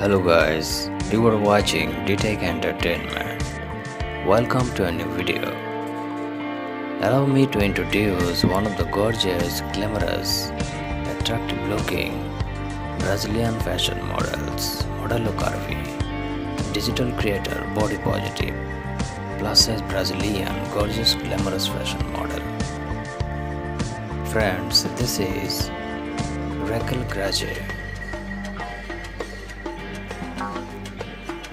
Hello guys, you are watching DTech Entertainment. Welcome to a new video. Allow me to introduce one of the gorgeous, glamorous, attractive looking Brazilian fashion models, Modelo Curvy, digital creator, body positive, plus size Brazilian, gorgeous, glamorous fashion model. Friends, this is Raquell Grachet.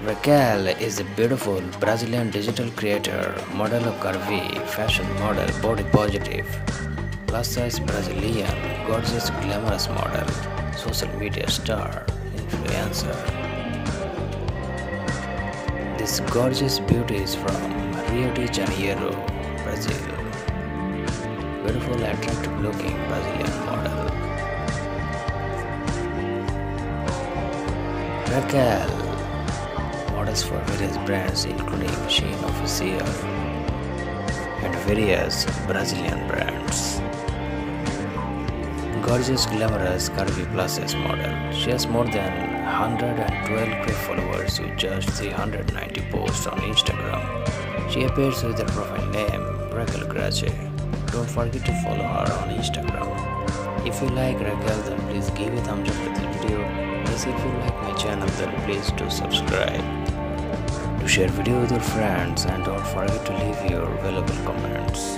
Raquell is a beautiful Brazilian digital creator, model of curvy, fashion model, body positive, plus size Brazilian, gorgeous glamorous model, social media star, influencer. This gorgeous beauty is from Rio de Janeiro, Brazil. Beautiful, attractive looking Brazilian model. Raquell models for various brands including Shein Official and various Brazilian brands. Gorgeous, glamorous, curvy plus model. She has more than 112k followers with just 390 posts on Instagram. She appears with her profile name Raquell Grachet. Don't forget to follow her on Instagram. If you like Raquell, then please give a thumbs up to this video. Plus, if you like my channel, then please do subscribe. To share video with your friends and don't forget to leave your valuable comments